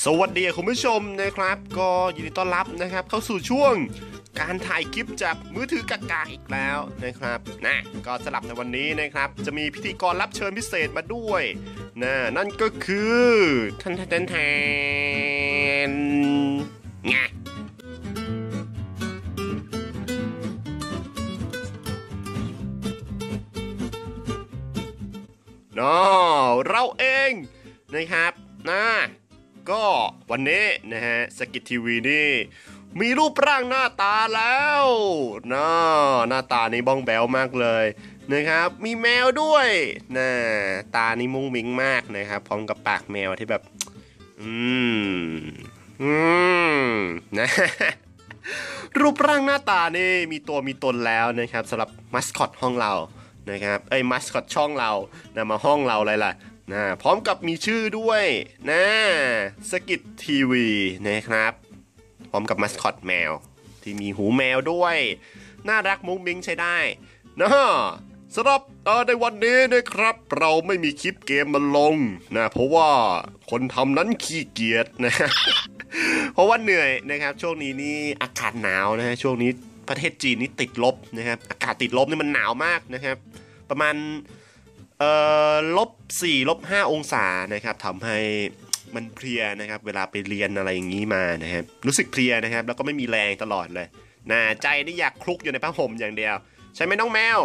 สวัสดีคุณผู้ชมนะครับ ก็ยินดีต้อนรับนะครับ เข้าสู่ช่วงการถ่ายคลิปจากมือถือกากาอีกแล้วนะครับนะก็สลับในวันนี้นะครับ จะมีพิธีกรรับเชิญพิเศษมาด้วยนะนั่นก็คือท่านแทนแทนไงนาะเราเองนะครับนะ ก็วันนี้นะฮะสกิททีวีนี่มีรูปร่างหน้าตาแล้วนะหน้าตานี่บ้องแบวมากเลยนะครับ มีแมวด้วยนะตานี่มุ้งมิ้งมากนะครับ พร้อมกับปากแมวที่แบบ อืม อืม นะ รูปร่างหน้าตานี่มีตัวมีตนแล้วนะครับสำหรับมัสคอตห้องเรานะครับ เอ้ยมัสคอตช่องเรานะมาห้องเราอะไรล่ะ นะพร้อมกับมีชื่อด้วยนะสกิททีวีนะครับ พร้อมกับมัสคอตแมว ที่มีหูแมวด้วย น่ารักมุ้งมิ้งใช้ได้นะสำหรับในวันนี้นะครับ เราไม่มีคลิปเกมมาลงนะเพราะว่าคนทำนั้นขี้เกียจนะเพราะว่าเหนื่อยนะครับ ช่วงนี้นี่อากาศหนาวนะฮะช่วงนี้ประเทศจีนนี่ติดลบนะครับอากาศติดลบนี่มันหนาวมากนะครับ ประมาณ เอ่อลบ4ลบ5องศานะครับทำให้มันเพลียนะครับ เวลาไปเรียนอะไรอย่างนี้มานะครับรู้สึกเพลียนะครับ แล้วก็ไม่มีแรงตลอดเลยนะใจนี่อยากคลุกอยู่ในผ้าห่มอย่างเดียว ใช่ไหมน้องแมว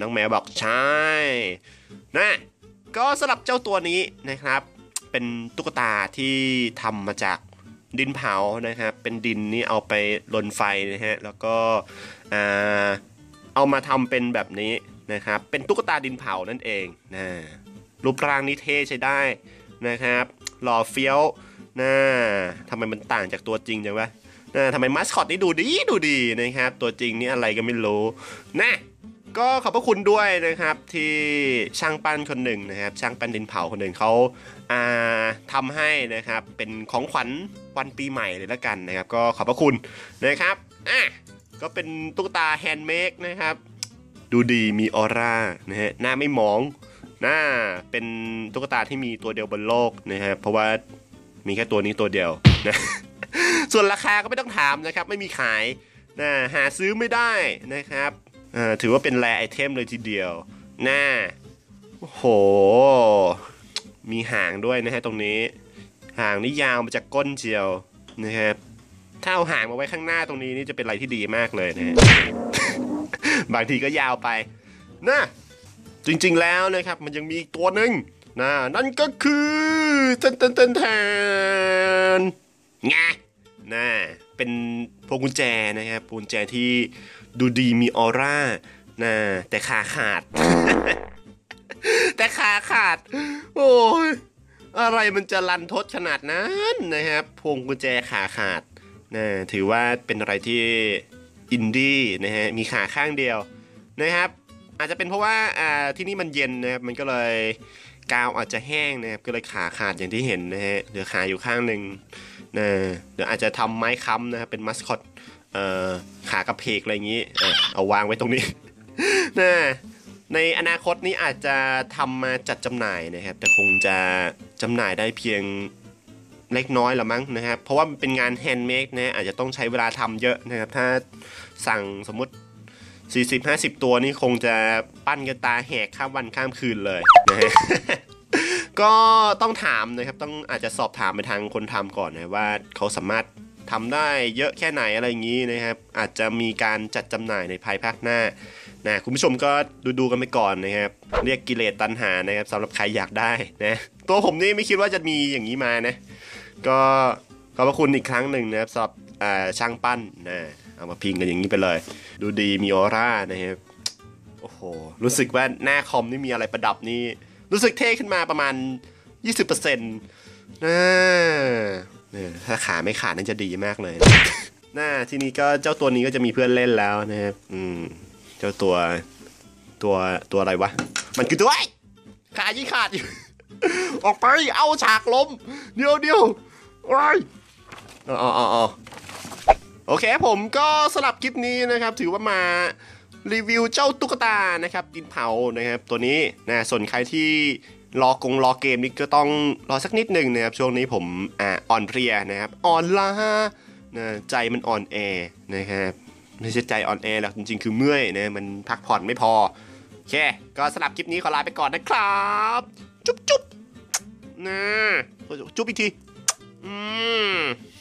น้องแมวบอกใช่นะก็สำหรับเจ้าตัวนี้นะครับ เป็นตุ๊กตาที่ทำมาจากดินเผานะครับ เป็นดินนี่เอาไปลนไฟนะฮะแล้วก็เอามาทำเป็นแบบนี้ นะครับ เป็นตุ๊กตาดินเผานั่นเองนะรูปร่างนี่เท่ใช้ได้นะครับ หล่อเฟี้ยวนะทำไมมันต่างจากตัวจริงจังวะนะทำไมมัสคอตนี่ดูดีดูดีนะครับ ตัวจริงนี่อะไรก็ไม่รู้นะก็ขอบพระคุณด้วยนะครับที่ช่างปั้นคนหนึ่งนะครับ ช่างปั้นดินเผาคนหนึ่งเขาอ่าทำให้นะครับเป็นของขวัญวันปีใหม่เลยละกันนะครับ ก็ขอบพระคุณนะครับอะก็เป็นตุ๊กตา handmade นะครับ ดูดีมีออร่านะฮะหน้าไม่มอง หน้าเป็นตุ๊กตาที่มีตัวเดียวบนโลกนะฮะเพราะว่ามีแค่ตัวนี้ตัวเดียวนะส่วนราคาก็ไม่ต้องถามนะครับ ไม่มีขายนะหาซื้อไม่ได้นะครับอ่อถือว่าเป็น rare item เลยทีเดียว หนะโอ้โห มีหางด้วยนะฮะตรงนี้ หางนี่ยาวมาจากก้นเจียวนะครับถ้าเอาหางมาไว้ข้างหน้าตรงนี้นี่จะเป็นอะไรที่ดีมากเลยนะฮะ บางทีก็ยาวไปนะจริงๆแล้วนะครับ มันยังมีอีกตัวหนึ่งนะนั่นก็คือเทนเทนเทนแทนไงนะเป็นพวงกุญแจนะครับพวงกุญแจที่ดูดีมีออร่านะแต่ขาขาด แต่ขาขาด โอ้ยอะไรมันจะลันทดขนาดนั้นนะครับพวงกุญแจขาขาดนะถือว่าเป็นอะไรที่ อินดี้นะฮะมีขาข้างเดียวนะครับ อาจจะเป็นเพราะว่าอ่าที่นี่มันเย็นนะครับมันก็เลยกาวอาจจะแห้งนะครับก็เลยขาขาดอย่างที่เห็นนะฮะเหลือขาอยู่ข้างหนึ่งนะเดี๋ยวอาจจะทำไม้ค้ำนะครับเป็นมัสคอตเอ่อขากระเพกอะไรอย่างนี้เออเอาวางไว้ตรงนี้นะในอนาคตนี้อาจจะทำมาจัดจำหน่ายนะครับ แต่คงจะจำหน่ายได้เพียง เล็กน้อยละมั้งนะครับ เพราะว่ามันเป็นงาน handmade นะอาจจะต้องใช้เวลาทำเยอะนะครับ ถ้าสั่งสมมติ 40-50 ตัวนี่คงจะปั้นกันตาแหกข้ามวันข้ามคืนเลยนะฮะก็ต้องถามนะครับ ต้องอาจจะสอบถามไปทางคนทำก่อนนะว่าเขาสามารถทำได้เยอะแค่ไหนอะไรอย่างนี้นะครับ อาจจะมีการจัดจำหน่ายในภายภาคหน้านะคุณผู้ชมก็ดูดูกันไปก่อนนะครับ เรียกกิเลสตัณหานะครับสำหรับใครอยากได้นะตัวผมนี่ไม่คิดว่าจะมีอย่างนี้มานะ ก็ขอบพระคุณอีกครั้งหนึ่งนะครับสำหรับช่างปั้นนะเอามาพิงกันอย่างนี้ไปเลย ดูดีมีออร่านะครับโอ้โหรู้สึกว่าหน้าคอมนี่มีอะไรประดับนี่รู้สึกเท่ขึ้นมาประมาณ 20%นะเนี่ยถ้าขาไม่ขาดนั่นจะดีมากเลยหน้าที่นี้ก็เจ้าตัวนี้ก็จะมีเพื่อนเล่นแล้วนะครับอืมเจ้าตัวตัวตัวอะไรวะ มันคือตัวไอ้ขายี่ขาดอยู่ ออกไปเอาฉากล้มเดี๋ยวเดี๋ยว โอ้ยอ๋ออ๋อโอเคผมก็สลับคลิปนี้นะครับ ถือว่ามารีวิวเจ้าตุ๊กตานะครับดินเผานะครับ ตัวนี้นะส่วนใครที่รอกงรอเกมนี่ก็ต้องรอสักนิดหนึ่งนะครับ ช่วงนี้ผมอ่าอ่อนเพลียนะครับอ่อนล้านะใจมันอ่อนแอนะครับไม่ใช่ใจอ่อนแอหรอกจริงๆ คือเมื่อยนะมันพักผ่อนไม่พอโอเค ก็สำหรับคลิปนี้ขอลาไปก่อนนะครับ จุ๊บจุ๊บนะจุ๊บอีกที อืม